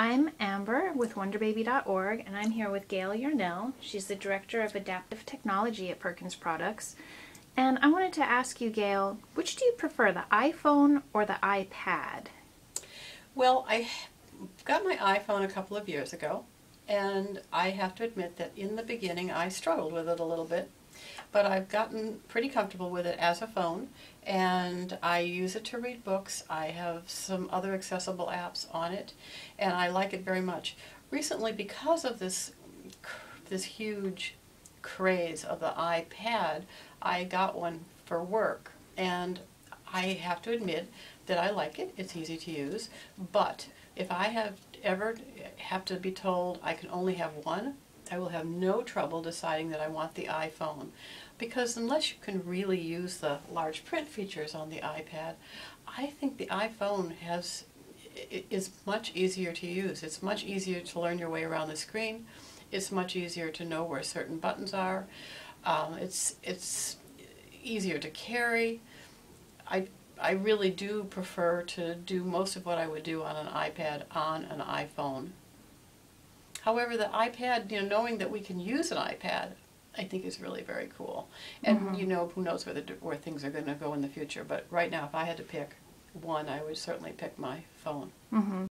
I'm Amber with WonderBaby.org, and I'm here with Gayle Yarnall. She's the Director of Adaptive Technology at Perkins Products. And I wanted to ask you, Gayle, which do you prefer, the iPhone or the iPad? Well, I got my iPhone a couple of years ago, and I have to admit that in the beginning I struggled with it a little bit. But I've gotten pretty comfortable with it as a phone, and I use it to read books. I have some other accessible apps on it, and I like it very much. Recently, because of this, this huge craze of the iPad, I got one for work, and I have to admit that I like it. It's easy to use, but if I have ever have to be told I can only have one, I will have no trouble deciding that I want the iPhone because unless you can really use the large print features on the iPad, I think the iPhone has is much easier to use. It's much easier to learn your way around the screen. It's much easier to know where certain buttons are. Um, it's it's easier to carry. I I really do prefer to do most of what I would do on an iPad on an iPhone. However, the iPad, you know, knowing that we can use an iPad, I think is really very cool. And mm-hmm. you know, who knows where the, where things are going to go in the future. But right now, if I had to pick one, I would certainly pick my phone. Mm-hmm.